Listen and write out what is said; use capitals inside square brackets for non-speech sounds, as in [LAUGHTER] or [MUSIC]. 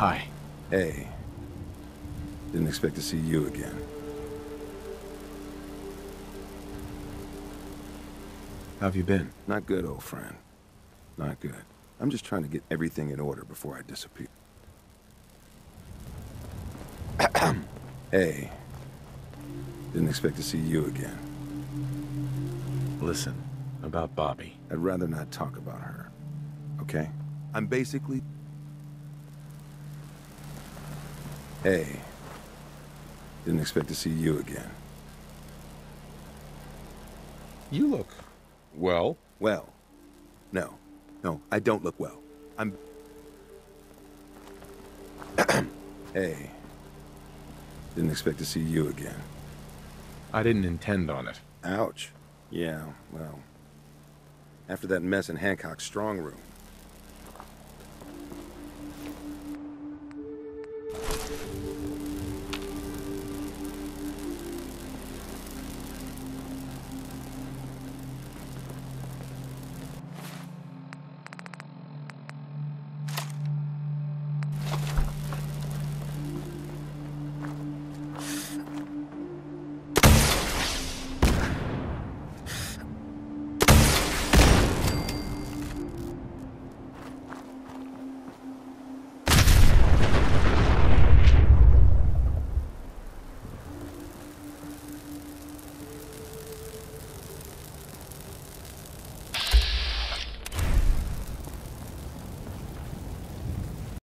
Hi. Hey. Didn't expect to see you again. How have you been? Not good, old friend. Not good. I'm just trying to get everything in order before I disappear. [CLEARS THROAT] hey. Didn't expect to see you again. Listen, about Bobbi. I'd rather not talk about her. Okay? I'm basically... Hey. Didn't expect to see you again. You look... well. Well. No. No, I don't look well. I'm... [CLEARS THROAT] hey. Didn't expect to see you again. I didn't intend on it. Ouch. Yeah, well... After that mess in Hancock's strong room, Thank you.